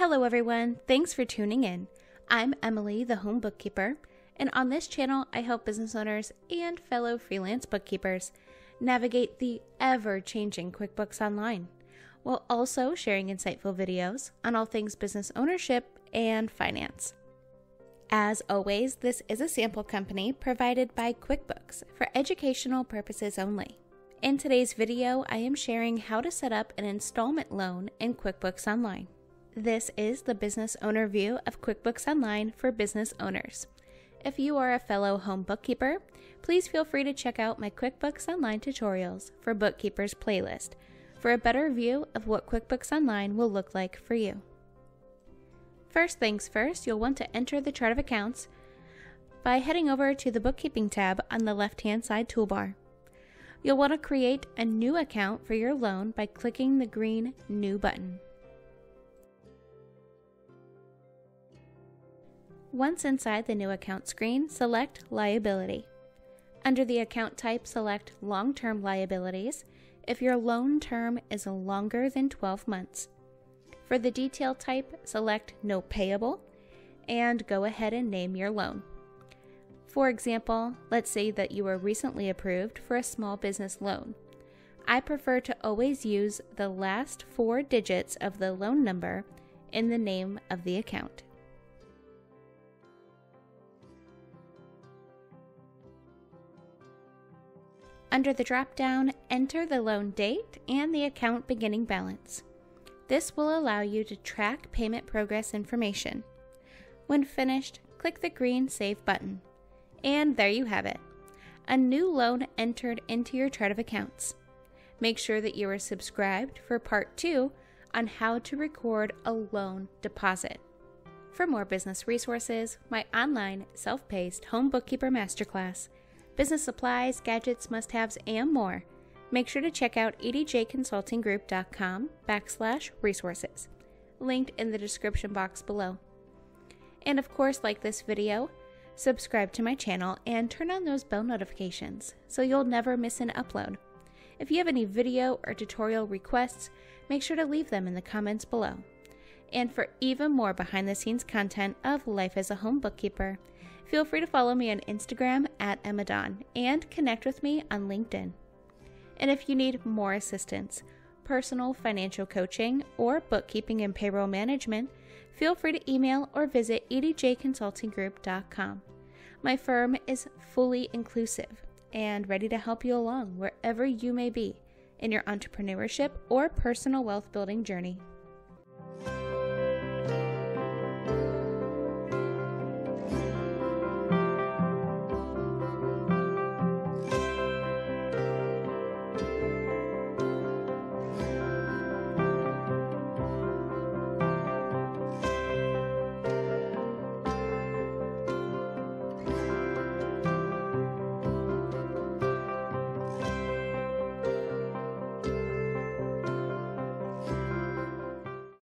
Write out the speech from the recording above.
Hello, everyone. Thanks for tuning in. I'm Emily, the home bookkeeper, and on this channel, I help business owners and fellow freelance bookkeepers navigate the ever changing QuickBooks Online, while also sharing insightful videos on all things business ownership and finance. As always, this is a sample company provided by QuickBooks for educational purposes only. In today's video, I am sharing how to set up an installment loan in QuickBooks Online. This is the business owner view of QuickBooks Online for business owners. If you are a fellow home bookkeeper, please feel free to check out my QuickBooks Online tutorials for Bookkeepers playlist for a better view of what QuickBooks Online will look like for you. First things first, you'll want to enter the chart of accounts by heading over to the Bookkeeping tab on the left-hand side toolbar. You'll want to create a new account for your loan by clicking the green New button. Once inside the new account screen, select Liability. Under the account type, select Long Term Liabilities if your loan term is longer than 12 months. For the detail type, select Notes Payable and go ahead and name your loan. For example, let's say that you were recently approved for a small business loan. I prefer to always use the last four digits of the loan number in the name of the account. Under the drop-down, enter the loan date and the account beginning balance. This will allow you to track payment progress information. When finished, click the green Save button. And there you have it. A new loan entered into your chart of accounts. Make sure that you are subscribed for part two on how to record a loan deposit. For more business resources, my online self-paced home bookkeeper masterclass business supplies, gadgets, must-haves, and more, make sure to check out edjconsultinggroup.com backslash resources, linked in the description box below. And of course, like this video, subscribe to my channel and turn on those bell notifications so you'll never miss an upload. If you have any video or tutorial requests, make sure to leave them in the comments below. And for even more behind the scenes content of Life as a Home Bookkeeper, Feel free to follow me on Instagram at Emma Dawn and connect with me on LinkedIn. And if you need more assistance, personal financial coaching, or bookkeeping and payroll management, feel free to email or visit edjconsultinggroup.com. My firm is fully inclusive and ready to help you along wherever you may be in your entrepreneurship or personal wealth building journey.